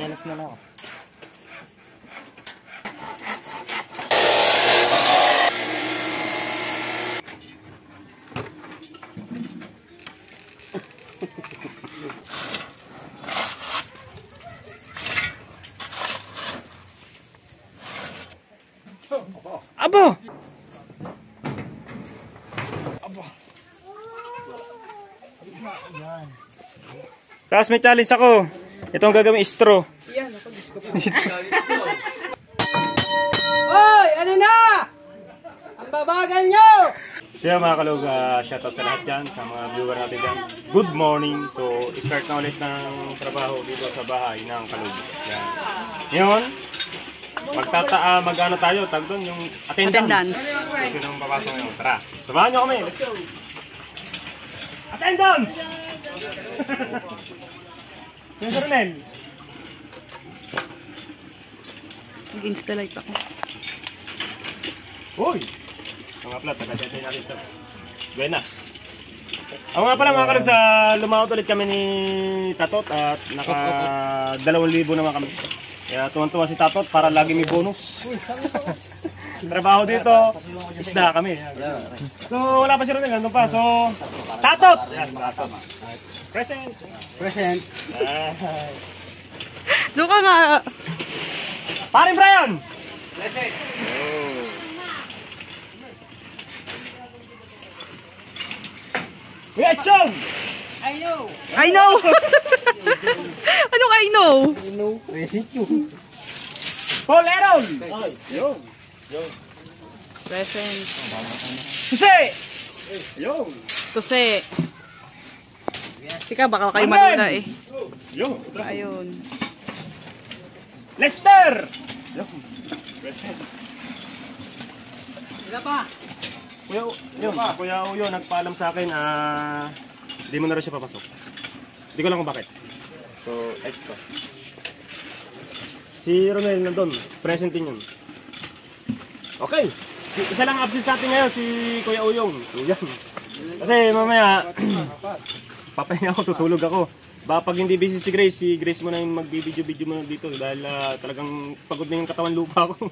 Yanas mo na ako. Aba! Tapos may challenge ako. Ito ang gagawin straw. Hoy! Ano na? Ang babagal nyo! So yeah, mga kalog, uh, shoutout sa lahat dyan, sa mga viewer natin dyan. Good morning. So, start na ulit ng trabaho dito sa bahay ng kalog. Yan. Ngayon, magtataa, mag-ano tayo, tag doon, yung attendance. Attendance. Ito nang papasok ngayon. Tara, samahan nyo kami. Let's go. Attendance! yung Ronel. Mag-insta live ako. Uy! Mga pala, taga-tetay natin ito. Buenas. Ako nga pala mga kalag sa lumaot ulit kami ni Tatot at naka 2,000 naman kami. Kaya tuwan-tuwa si Tatot para lagi may bonus. Trabaho dito, isda kami. So wala pa si Ronel, nandun pa. So, Tatot! Yan. Present! Present. Doon ka nga. Paring Brian! Kuya Chong! I know! Anong I know? No, present yun. Paul Aaron! Present. Susi! Yo! Tuse. Tika, baka kayo malula eh. Yo! Ayun. Lester! Yo! Sila pa? Kuya, yun, Kuya Uyo nagpaalam sa akin, ah, di mo na rin siya papasok. Hindi ko lang kung bakit. So, X ko. Si Ronel nandun, present din yun. Okay. Isa lang absent sa atin ngayon, si Kuya Uyong. Yan. Kasi mamaya, papahinga ako, tutulog ako. Baka pag hindi busy si Grace, si Grace mo na yung magbibideo-video mo dito dahil ah, talagang pagod na yung katawan lupa ko.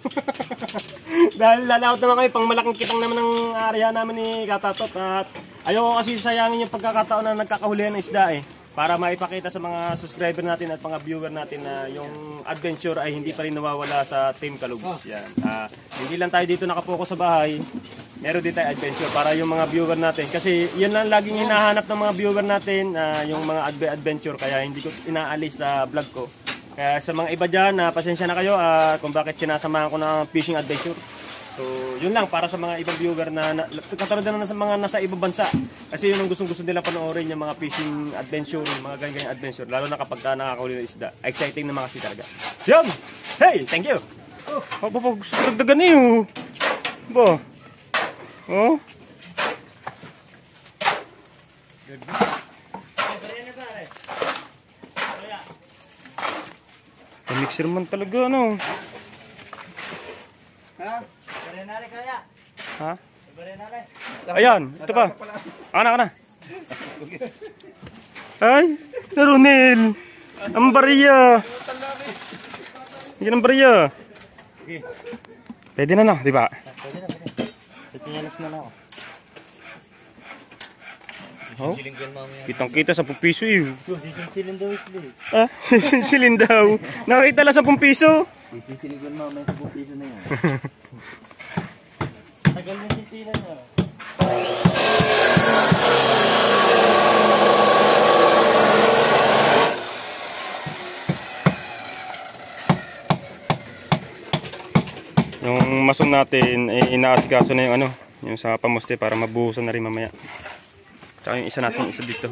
dahil lalaot naman kami, pang malaking kitang naman ng area namin ni Katatot at ayoko kasi sayangin yung pagkakataon na nagkakahulihan ng isda eh para maipakita sa mga subscriber natin at mga viewer natin na yung adventure ay hindi pa rin nawawala sa Team Kalugs. Yan. Ah, hindi lang tayo dito nakapokus sa bahay, meron din tayo adventure para yung mga viewer natin. Kasi yun lang laging hinahanap ng mga viewer natin, ah, yung mga adve- adventure. Kaya hindi ko inaalis sa vlog ko. Kaya sa mga iba dyan, na pasensya na kayo ah, kung bakit sinasamahan ko ng fishing adventure. So, yun lang para sa mga ibang viewer na, na katulad na sa mga nasa ibang bansa. Kasi yun ang gustong-gusto nila panoorin yung mga fishing adventure, mga ganyan adventure. Lalo na kapag ka nakakahuli ng isda. Exciting na mga kasi talaga. Yun! Hey! Thank you! Oh, oh, gusto dagdagan niyo. Ba? Oh? May mixer man talaga, ano? Barenare kaya? Ha? Ayan, ito pa. Ako na, ako na. Ay, Ronel. Ang bariya. Yan ang bariya. Pwede na na, di ba? Pwede na, pwede. Na ako. Oh, mamaya. kitang kita sa piso eh. Sisinsilin daw eh. Ah, sinsilin daw. Nakita lang sa piso. Sisinsilin mamaya sa piso na yan. Sisilan niya. Yung mason natin, eh, inaasikaso na yung ano, yung sa pamuste para mabuhusan na rin mamaya. Tsaka yung isa natin, isa dito.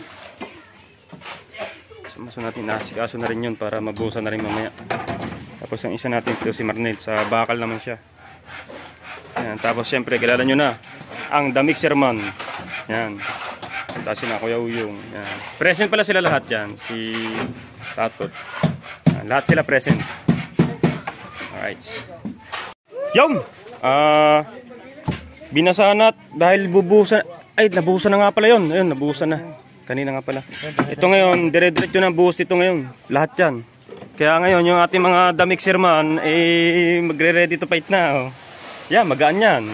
Sa mason natin, inaasikaso na rin yun para mabuhusan na rin mamaya. Tapos ang isa natin dito si Marnel, sa bakal naman siya. Yan, tapos syempre, kilala nyo na, ang The Mixer Man. Yan. Tapos na Kuya Uyong. Yan. Present pala sila lahat yan. Si Tatot. Yan, lahat sila present. Alright. Yung! Ah... binasahan at dahil bubusan... Ay, nabuhusan na nga pala yun. Ayun, nabuhusan na. Kanina nga pala. Ito ngayon, dire-diretso na buhos dito ngayon. Lahat yan. Kaya ngayon, yung ating mga damixer man, eh, magre-ready to fight na. Oh. Yan, magaan yan.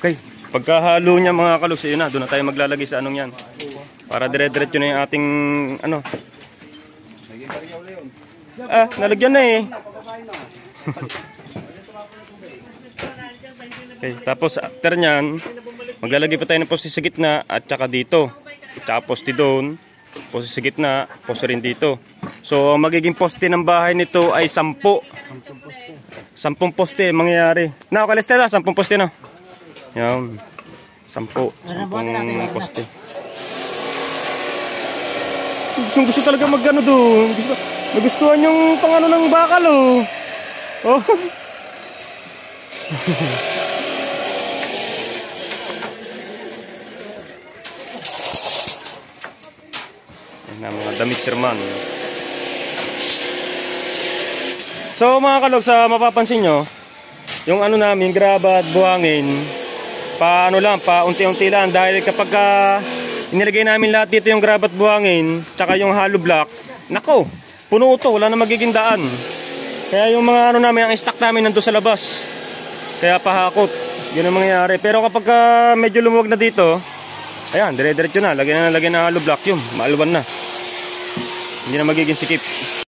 Okay, pagkahalo niya mga kalus, yun na, doon na tayo maglalagay sa anong yan. Para dire-diretso na yung ating, ano. Ah, nalagyan na eh. okay, tapos after nyan, maglalagay pa tayo ng poste sa gitna at saka dito. Tsaka poste doon, poste sa gitna, poste rin dito. So, ang magiging poste ng bahay nito ay 10. 10 poste ang mangyayari. Na, okay, Stella, 10 poste na. Yan. 10. 10 poste. Gusto, gusto talaga magano doon. Gusto, nagustuhan yung pangano ng bakal oh. Oh. Na mga damit sirman. So mga kalog, sa mapapansin nyo, yung ano namin, graba at buhangin, paano lang, pa unti-unti lang. Dahil kapag ah, inilagay namin lahat dito yung graba at buhangin, tsaka yung hollow block, nako, puno ito, wala na magiging daan. Kaya yung mga ano namin, ang stock namin nandun sa labas. Kaya pahakot, yun ang mangyayari. Pero kapag ah, medyo lumuwag na dito, ayan, dire-diretso na, lagyan na lagyan na hollow block yun, maalwan na. Hindi na magiging sikip.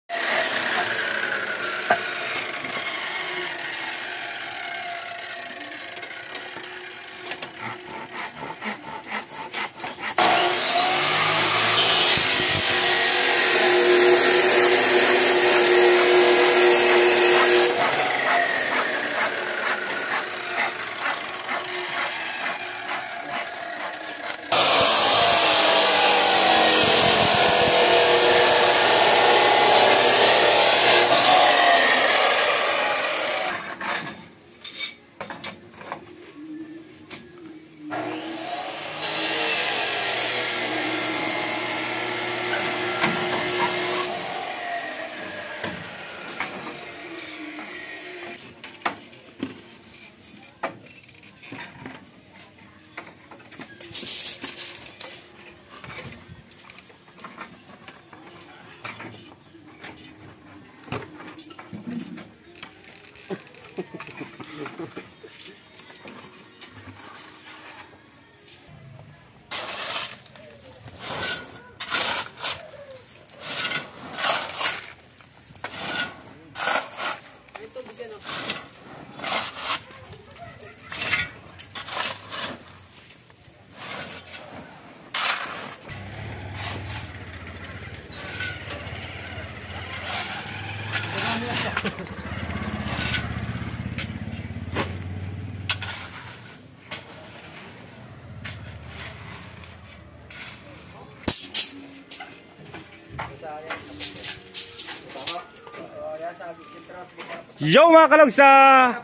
Yo mga kalog, sa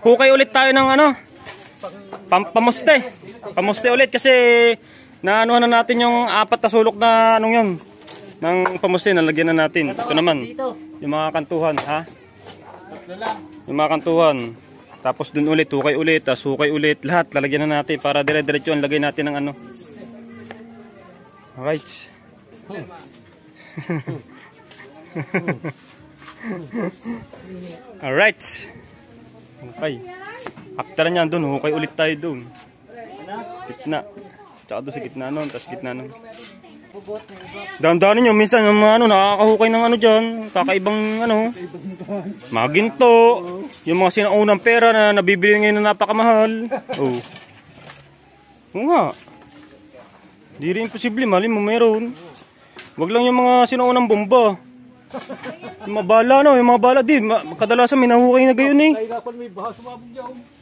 hukay ulit tayo ng ano, pam pamuste. Pamuste ulit kasi naanuhan na natin yung apat na sulok na anong yun. Ng pamuste, nalagyan na natin. Ito naman, yung mga kantuhan, ha? Yung mga kantuhan. Tapos dun ulit, hukay ulit, tapos hukay ulit, lahat lalagyan na natin para dire-diretso ang lagay natin ng ano. Alright. Alright. Okay. After niyan doon, hukay ulit tayo doon. Gitna. Tsaka doon sa gitna nun, tapos gitna nun. Dahan-dahanin nyo, minsan yung ano, nakakahukay ng ano dyan, kakaibang ano, mga ginto, yung mga sinaunang pera na nabibili ngayon na napakamahal. Oh. Oo nga. Di rin imposible, mali mo meron. Wag lang yung mga sinaunang bomba. Yung mga bala no, yung mga bala di, ma- kadalasan may nahukay na gayon eh.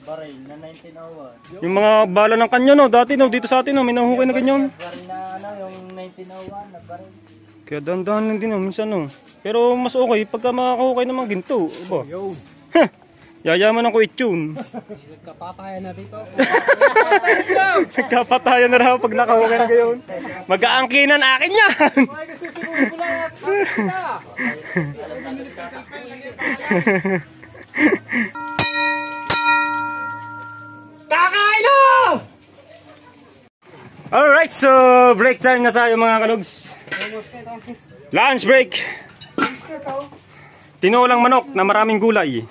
Baril na 1901. Yung mga bala ng kanya no, dati no, dito sa atin no, may nahukay na ganyan. Baril na ano, yung 1901 na baril. Kaya dahan-dahan lang din no, minsan no. Pero mas okay pagka makakahukay ng mga ginto. Heh, Yayaman ng kuitsyon. Kapatayan na dito. Nagkapatayan na raw pag nakahukay na gayon. Mag-aangkinan akin yan. Kakainom! Alright, so break time na tayo mga kalogs. Lunch break! Tinolang manok na maraming gulay.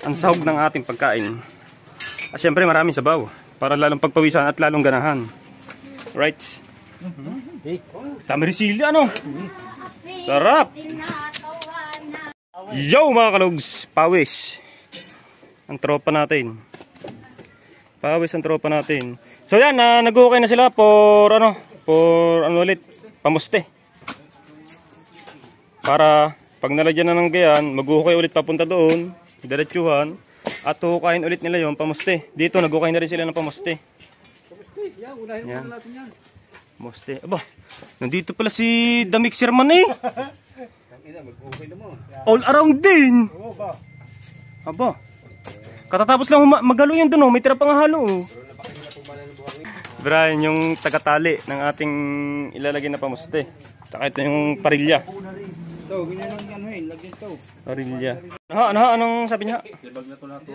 Ang sahog ng ating pagkain. At syempre maraming sabaw. Para lalong pagpawisan at lalong ganahan. Right? Dami rin sili, ano? Sarap! Yo mga kalogs! Pawis! Ang tropa natin. Pawis ang tropa natin. So yan, na nag-okay na sila for ano, for ano ulit, pamuste. Para pag nalagyan na ng gayan, mag-ukay ulit papunta doon, diretsuhan, at hukayin ulit nila yung pamuste. Dito, nag-ukay na rin sila ng pamuste. Yan. Pamuste. Aba, nandito pala si The Mixer man eh. All around din. Aba. Katatapos lang maghalo yun doon, oh. may tira pang halo. Oh. Brian, yung tagatali ng ating ilalagay na pamuste. Saka ito yung parilya. Ito, ganyan lang yan, Huy. Lagyan ito. Parilya. Ano, ano, ho, anong sabi niya? Tibag na ito na ito.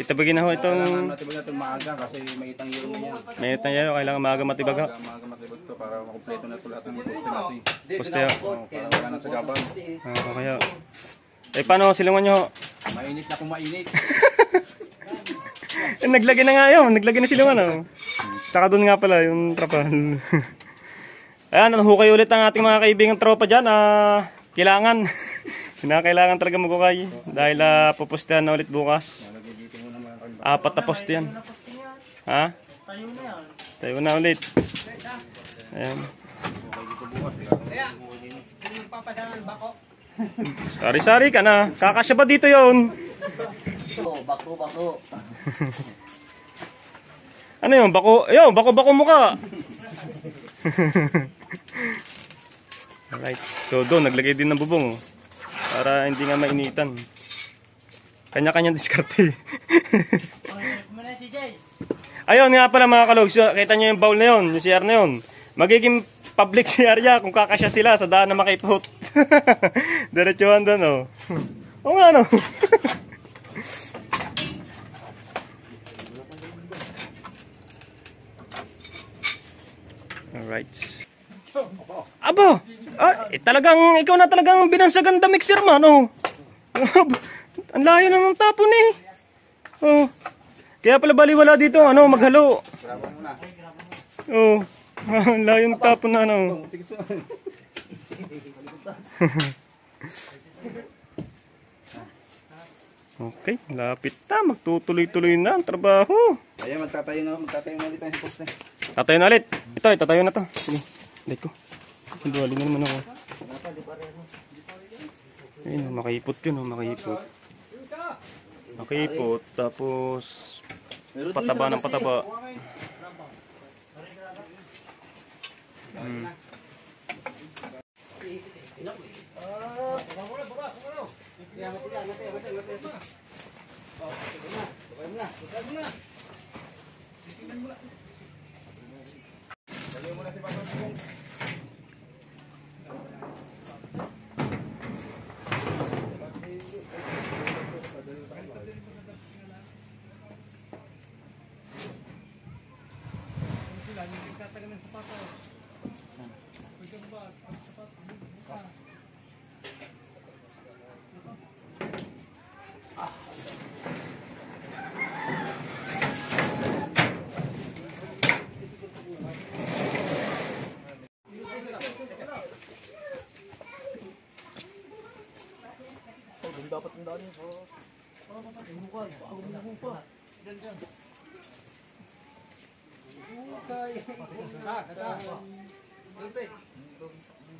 Titabagin na ho itong Natibag na ito maaga kasi may itang yero na yan. may na yan, kailangan maaga matibag ho. Maaga matibag ito para makumpleto na ito lahat ng poste natin. Puste ho. Oo, para wala na sa gabang. Ah, okay ho. Eh, paano silungan ho? Mainit na kung mainit. Eh, naglagay na nga yun, naglagay na silungan ho. Tsaka doon nga pala yung trapal. Ayan, naghukay ulit ang ating mga kaibigang tropa dyan. Ah, kailangan. Kinakailangan talaga magukay. Dahil ah, pupustehan na ulit bukas. Apat na poste yan. Ha? Tayo na. Tayo na ulit. Ayan. Sari-sari ka na. Kakasya ba dito yon? Bako, bako. Ano yun? Bako? Ayaw, bako-bako mo ka. Alright. So doon, naglagay din ng bubong. oh. Para hindi nga mainitan. Kanya-kanyang diskarte. Ayun nga pala mga kalogs, kita nyo yung bowl na yun, yung CR na yun. Magiging public CR ya kung kakasya sila sa daan na makipot. Diretsuhan doon, oh. Oo nga, no? Alright. Abo! Ah, eh, talagang, ikaw na talagang binansagan the mixer man, oh. Ang layo na ng tapon eh. Oh. Kaya pala baliwala dito, ano, maghalo. Oh. Ang layo ng tapon na, ano. Okay, lapit na. Magtutuloy-tuloy na ang trabaho. Ayan, magtatayo na, magtatayo na ulit tayo sa poste. Tatayo na ulit. Ito, itatayo na to. Sige, let ko. Duwali na naman ako. Ayun, makipot yun, oh, makipot. Makipot, tapos pataba ng pataba. Hmm.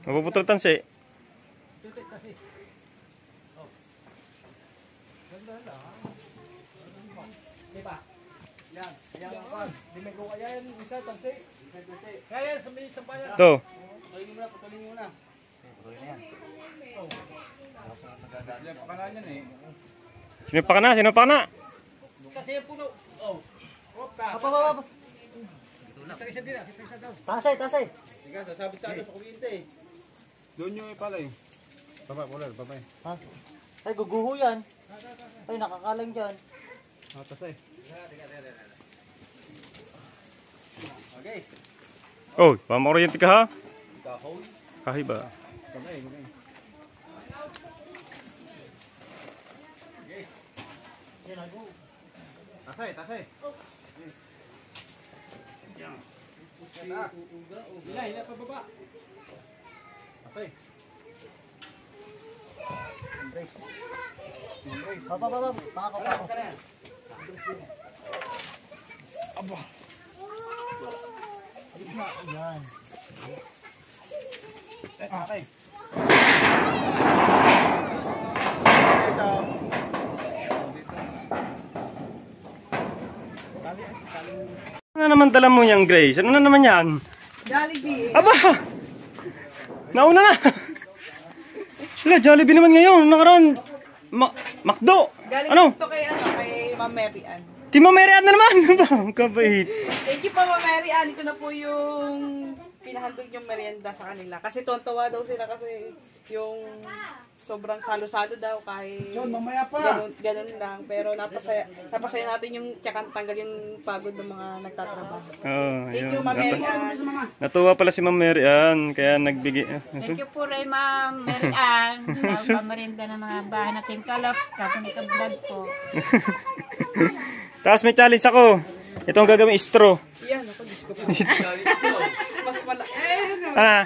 Mapuputol tansi. Kaya sa may isang bayan. Ito. Pakalaan yan eh. Sino pa ka na? Sino pa ka na? Kasi puno. Oh. Papa, papa. Tasay, tasay. Ika, sasabit sa ato sa kuryente eh. Doon yung pala eh. Baba, wala, baba eh. Ha? Ay, guguho yan. Ay, nakakalang dyan. Ah, tasay. Okay. Oh, pamakuryente ka ha? Kahi ba? Bagay, bagay. Tasay, tasay. Hila, hila pa baba. Tasay. Embrace. Embrace. Baba, baba. Pako, pako. Yan. Okay. Ano naman dala mo niyang Grace? Ano na naman yan? Jollibee. Aba! Nauna na! Wala, Jollibee naman ngayon. Nakaraan, Ma- Macdo! Galing Ano? ito kay, ano, kay Ma'am Mary Ann. Di mamerian na naman! Ang kabait. Thank you po, Ann. Ito na po yung pinahandog yung merienda sa kanila. Kasi tontawa daw sila kasi yung sobrang salo-salo daw kahit John, mamaya pa. ganun, ganun lang. Pero napasaya, napasaya natin yung tsaka tanggal yung pagod ng mga nagtatrabaho. Oh, Thank ayun. you, Ma'am Mary Ann. Natuwa pala si Ma'am Mary Ann, kaya nagbigay. ah, Thank you po rin, Ma'am Mary Ann. Pamarinda ng mga bahay natin kalops. Kapag vlog po. Tapos may challenge ako. Ito ang gagawin straw. Yan, ako, po. Mas malaki. Eh, Ah.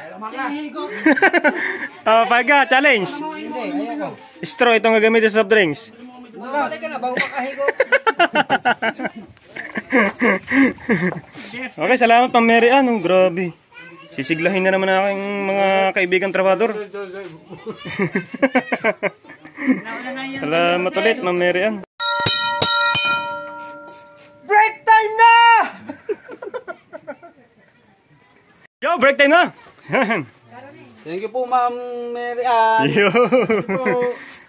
oh, paga, challenge. Straw, ito ang gagamitin sa soft drinks. Mamatay ka na, bago makahigo. Okay, salamat Ma'am Mary Ann. Oh, grabe. Sisiglahin na naman aking mga kaibigan trabador. Salamat ulit, Ma'am Mary Ann. Yo, break time na! Thank you po, Ma'am Mary Ann. Yun!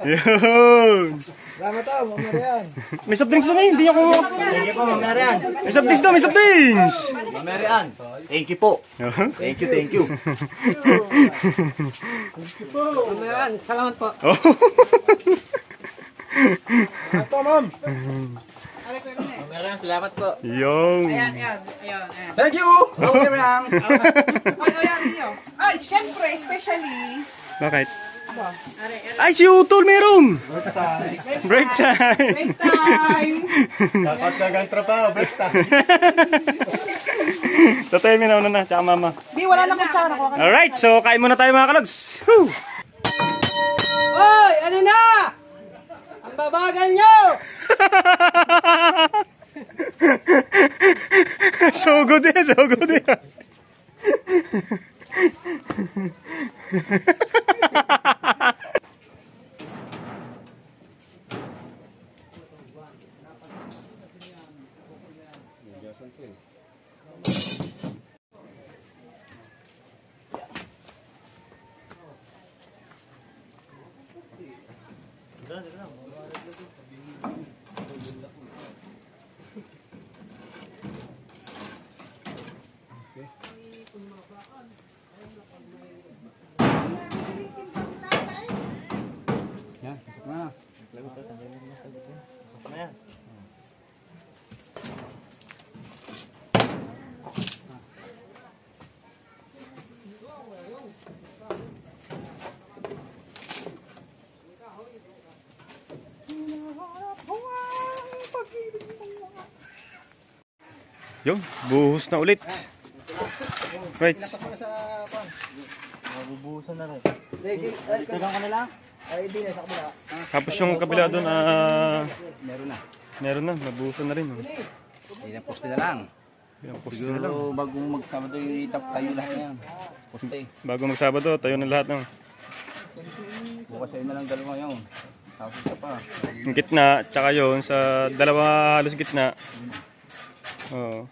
Yun! Salamat po, Ma'am Mary Ann. May soft drinks na ngayon, hindi ako... Thank you po, Ma'am Marian. May soft drinks na, may soft drinks! Ma'am Marian. Thank you po. Thank you, thank you. Ma'am Mary Ann, salamat po. Oh. Ito, ma'am. Ma'am Marian, salamat po. Yung... Ayan, ayan, ayan, ayan. Thank you. Ma'am Mary Ann. Ay, o yan niyo. Ay, syempre, especially, Bakit? Ay, si Utol meron! Break time! break time. Dapat gagang trabaho, break time. Tatay, minaw na na, tsaka mama. Di, wala na kutsara ko. Alright, so kain muna tayo mga kalogs. Woo! Hoy, ano na? Ang babagal nyo! so good eh, so good eh. Yan, na. Yung, buhos na ulit. Right. Mabubuhusan na rin. Tegang ka nila? Tapos yung kabila doon, ah... Meron na. meron na, nabuhusan na rin. Oh. Ilang poste na lang. Poste na lang. Bago magsabado yung itap tayo lahat na yan. Poste. Bago magsabado, tayo na lahat ng Bukas sa'yo na lang dalawa yun. Tapos isa pa. yung gitna, tsaka yun, sa dalawa halos gitna. Oo.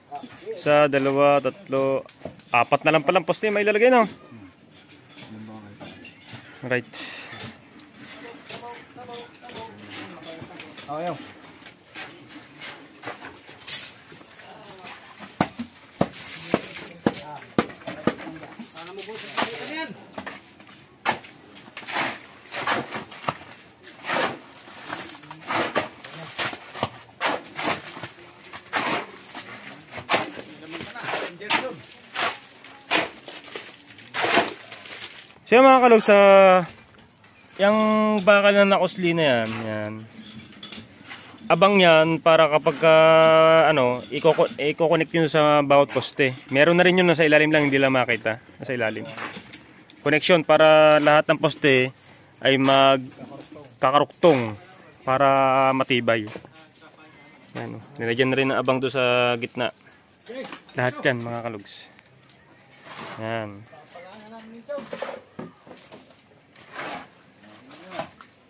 Sa dalawa, tatlo, apat na lang palang poste may ilalagay no? Right. Okay. So So yung mga kalog sa yung bakal na nakusli na yan, yan. Abang yan para kapag ka, ano, i-connect yun sa bawat poste. Meron na rin yun nasa ilalim lang, hindi lang makita. Nasa ilalim. Connection para lahat ng poste ay magkakaruktong para matibay. Yan, oh. nilagyan na rin ng abang doon sa gitna. Lahat yan mga kalugs. Yan.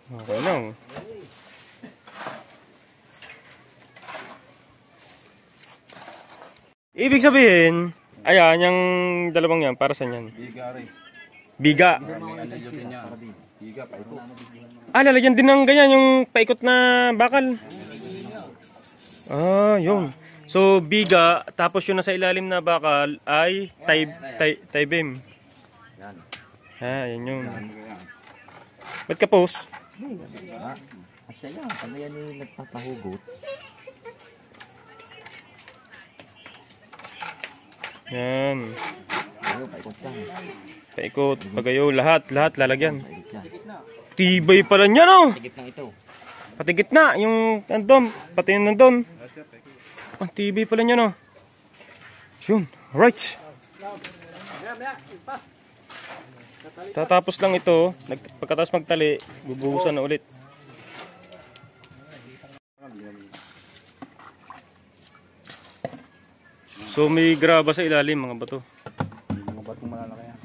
Okay lang. Ibig sabihin, ayan, yung dalawang yan, para saan yan? Biga rin. Biga. Yan. Biga pa ito. Ah, lalagyan din ng ganyan, yung paikot na bakal. Ah, yun. So, biga, tapos yung nasa ilalim na bakal ay tay, tay, tay beam. Ah, yan yun. Ba't ka post? Asya yan. Ano yan yung nagpapahugot? Yan. Ayaw, paikot yan. Paikot, pagayo, lahat, lahat lalagyan. Yan. Tibay pala niya, no? Tigit ng ito. Pati gitna, yung nandun, pati yung nandun. Ang tibay pala niya, no? Yun, alright. Tatapos lang ito, pagkatapos magtali, bubuhusan na ulit. So may graba sa ilalim mga bato. Mga batong malalaki yan.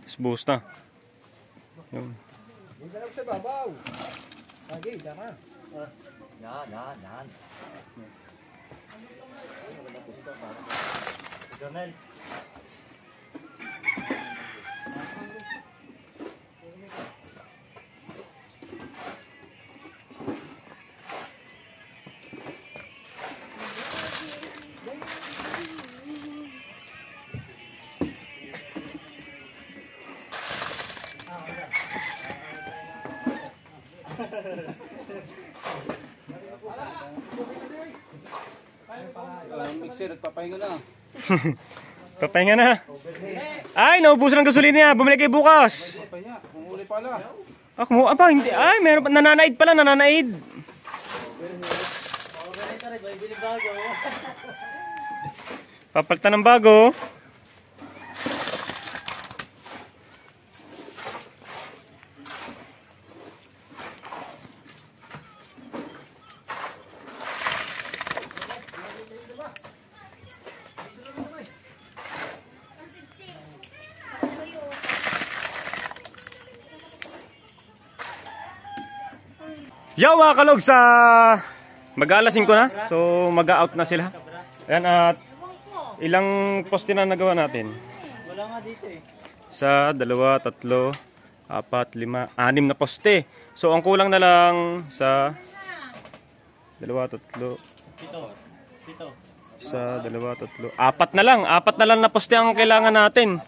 Tapos buhos na. Yun. Yan, yan, yan. Ang mixer, na. Papahinga na. Ay, naubusan ng gasolina niya. Bumili kayo bukas. Papahinga, umuli pala. Ah, kumu hindi. Ay, meron pa. Nananaid pala, nananaid. Papalitan ng bago. Yo mga kalog sa mag-aalasin ko na. So mag-out na sila. Ayan at ilang poste na nagawa natin? Wala nga dito eh. Sa dalawa, tatlo, apat, lima, anim na poste. So ang kulang na lang sa dalawa, tatlo, Dito. sa dalawa, tatlo, apat na lang. Apat na lang na poste ang kailangan natin.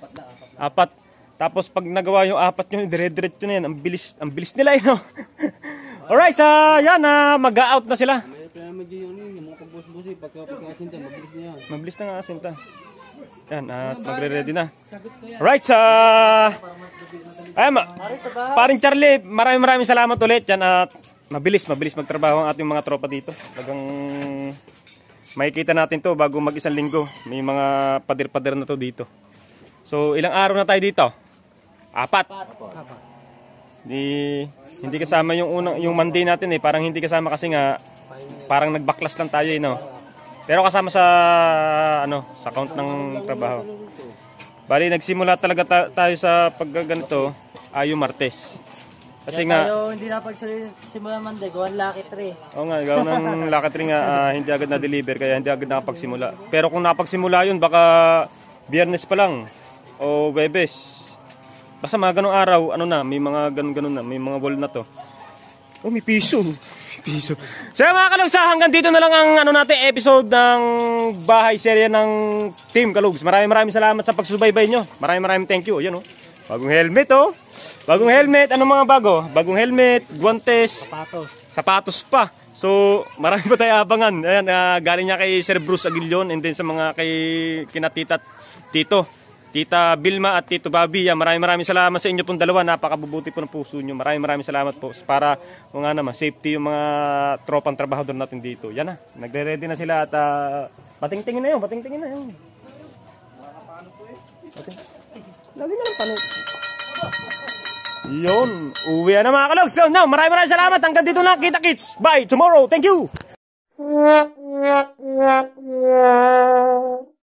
Apat. Tapos pag nagawa yung apat yun, dire-diretso na yan. Ang bilis, ang bilis nila eh, no? Alright, sa yan na mag-out na sila. Mabilis na yan. Mabilis na nga asinta. Yan, at magre-ready na. Alright, sa... Ay, ma... Paring Charlie, maraming maraming salamat ulit. Yan, at mabilis, mabilis magtrabaho ang ating mga tropa dito. Talagang makikita natin to bago mag isang linggo. May mga padir-padir na to dito. So, ilang araw na tayo dito? Apat. Di, hindi kasama yung unang yung Monday natin eh. Parang hindi kasama kasi nga parang nagbaklas lang tayo eh, no. Pero kasama sa ano, sa count ng trabaho. Bali nagsimula talaga ta- tayo sa pagganito ay yung Martes. Kasi nga Tayo hindi na pagsimula Monday, gawan lucky tree. Oo nga, gawa ng lakatry nga ah, hindi agad na-deliver kaya hindi agad nakapagsimula. Pero kung napagsimula yun, baka biyernes pa lang o Webes. Basta mga ganong araw, ano na, may mga ganon-ganon na, may mga wall na to. Oh, may piso. May piso. So mga kalugsa, hanggang dito na lang ang ano natin episode ng bahay serye ng Team Kalugs. Maraming maraming salamat sa pagsubaybay nyo. Maraming maraming thank you. Yan oh. Bagong helmet oh. Bagong helmet. Anong mga bago? Bagong helmet, guantes, Patos. sapatos pa. So, marami pa tayo abangan. Ayan, ah, galing niya kay Sir Bruce Aguilion and then sa mga kay kinatitat Tito. Tita Bilma at Tito Bobby. Yan, maraming maraming salamat sa inyo pong dalawa. Napakabubuti po ng puso nyo. Maraming maraming salamat po para kung nga naman, safety yung mga tropang trabahador natin dito. Yan na, nagre-ready na sila at uh, patingtingin na yun, patingtingin na yun. Pating... Lagi na lang pano. Yun, uwi na mga kalog. So now, maraming maraming salamat. Hanggang dito na, kita kits. Bye, tomorrow. Thank you.